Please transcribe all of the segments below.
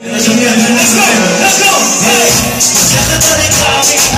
Let's go! Let's go! Hey!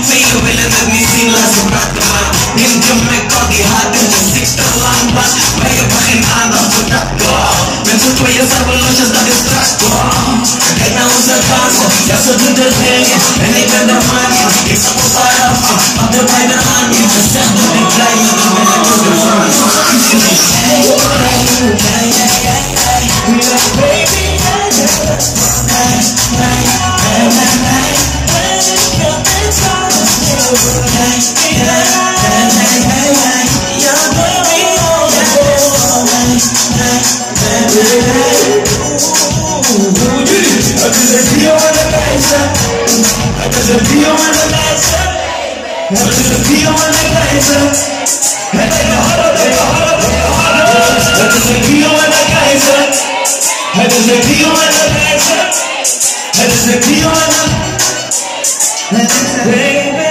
Super jest zawolnością na wiesz tak, bo Jak na łzach bardzo, ja sobie drgnię Het is een when I de up Het is feel when I de up Cause Het feel een I lights up And I go harder, Het is een I is harder Cause I feel when I is up Cause I feel when